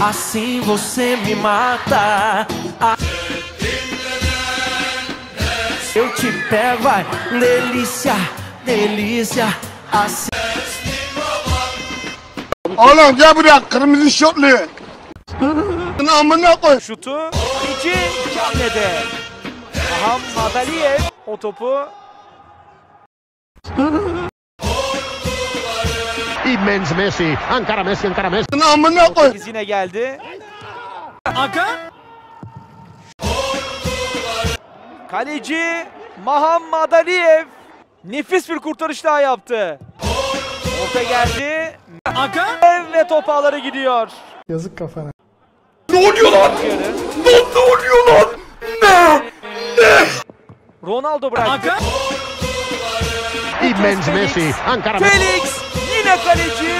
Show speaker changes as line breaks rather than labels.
Assim você me mata. Ah. Eu te pego, vai, delícia, delícia. Assim.
Oğlum gel buraya kırmızı şortlu. Amına koy.
Şutu kaleci Camne'de. Muhammed Aliyev o topu
Immens Messi, encara Messi, encara Messi.
Amına koy.
Yine geldi. Kaleci Muhammed Aliyev nefis bir kurtarış daha yaptı. Orta geldi. Ve top ağlara gidiyor.
Yazık kafana.
Yarı. Ronaldo bıraktı.
Immens Messi, encara Messi.
Felix yine kaleci